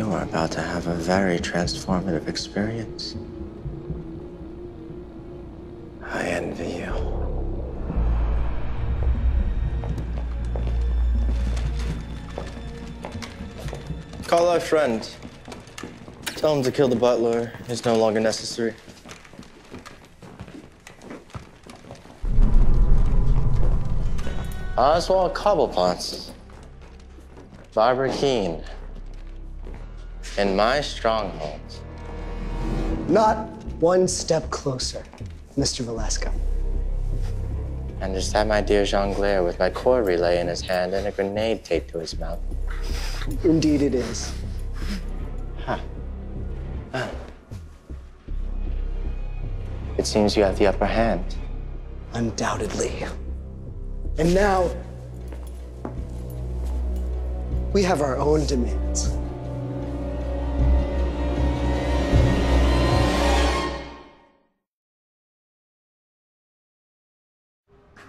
are about to have a very transformative experience. I envy you. Call our friend. Tell him to kill the butler. It's no longer necessary. Oswald Cobblepot. Barbara Kean. In my stronghold. Not one step closer, Mr. Valeska. And is that my dear jongleur with my core relay in his hand and a grenade taped to his mouth? Indeed, it is. Huh. Huh. It seems you have the upper hand. Undoubtedly. And now, we have our own demands.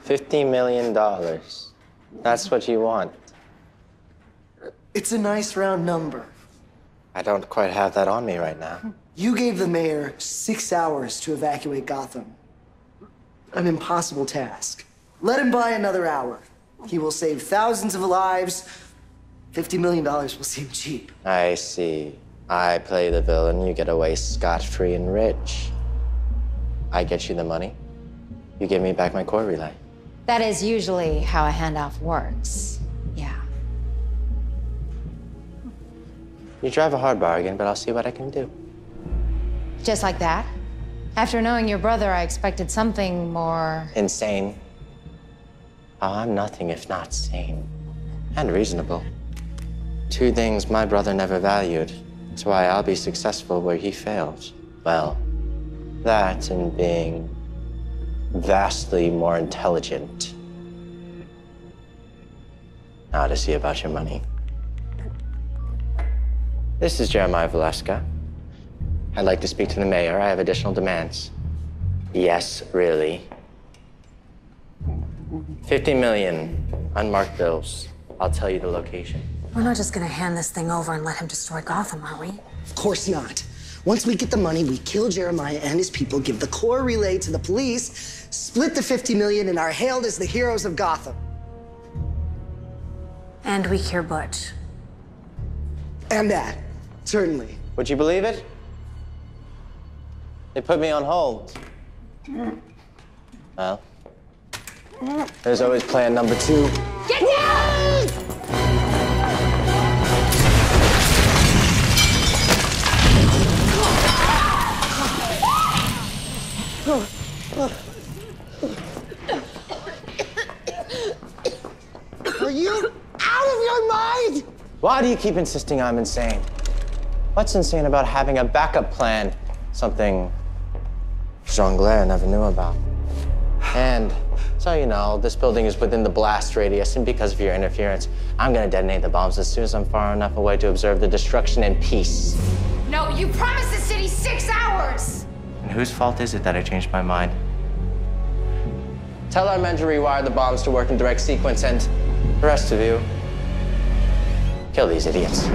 Fifty million dollars. That's what you want. It's a nice round number. I don't quite have that on me right now. You gave the mayor six hours to evacuate Gotham. An impossible task. Let him buy another hour. He will save thousands of lives. $50 million will seem cheap. I see. I play the villain, you get away scot free and rich. I get you the money, you give me back my core relay. That is usually how a handoff works. Yeah. You drive a hard bargain, but I'll see what I can do. Just like that? After knowing your brother, I expected something more. Insane. Oh, I'm nothing if not sane. And reasonable. Two things my brother never valued. That's why I'll be successful where he failed. Well, that and being vastly more intelligent. Now to see about your money. This is Jeremiah Valeska. I'd like to speak to the mayor. I have additional demands. Yes, really. 50 million unmarked bills. I'll tell you the location. We're not just gonna hand this thing over and let him destroy Gotham, are we? Of course not. Once we get the money, we kill Jeremiah and his people, give the core relay to the police, split the 50 million, and are hailed as the heroes of Gotham. And we cure Butch. And that, certainly. Would you believe it? They put me on hold. Well, there's always plan number two. Get down! Are you out of your mind? Why do you keep insisting I'm insane? What's insane about having a backup plan? Something Jongleur never knew about. And so you know, this building is within the blast radius, and because of your interference, I'm gonna detonate the bombs as soon as I'm far enough away to observe the destruction in peace. No, you promised the city six hours! And whose fault is it that I changed my mind? Tell our men to rewire the bombs to work in direct sequence, and the rest of you, kill these idiots.